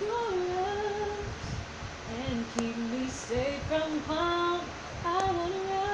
glorious and keep me safe from harm. I wanna run.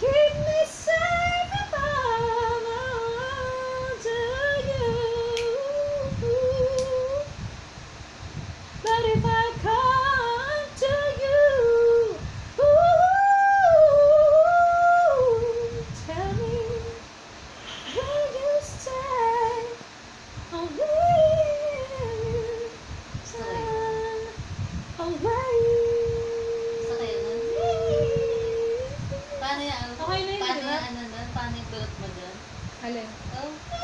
kidding me? 嗯。